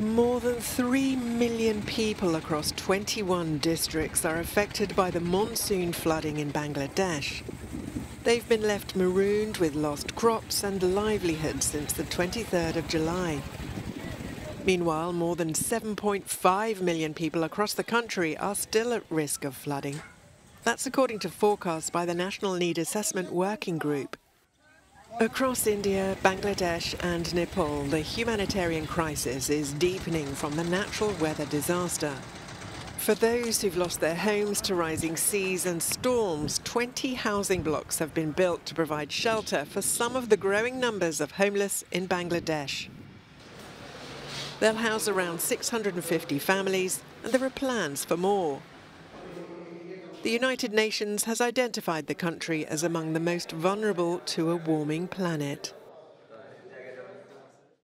More than 3 million people across 21 districts are affected by the monsoon flooding in Bangladesh. They've been left marooned with lost crops and livelihoods since the 23rd of July. Meanwhile, more than 7.5 million people across the country are still at risk of flooding. That's according to forecasts by the National Need Assessment Working Group. Across India, Bangladesh and Nepal, the humanitarian crisis is deepening from the natural weather disaster. For those who've lost their homes to rising seas and storms, 20 housing blocks have been built to provide shelter for some of the growing numbers of homeless in Bangladesh. They'll house around 650 families, and there are plans for more. The United Nations has identified the country as among the most vulnerable to a warming planet.